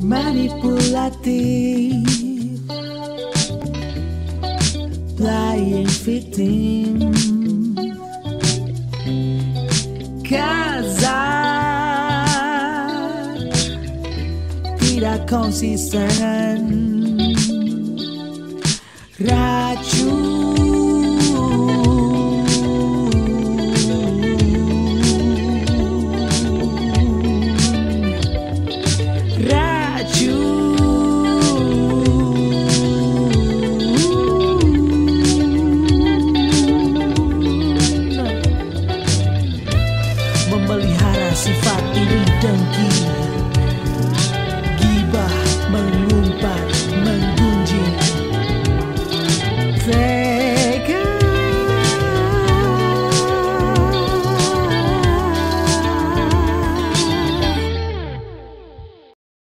manipulative, playing victim, casar, tira consistente. memelihara sifat ini dengki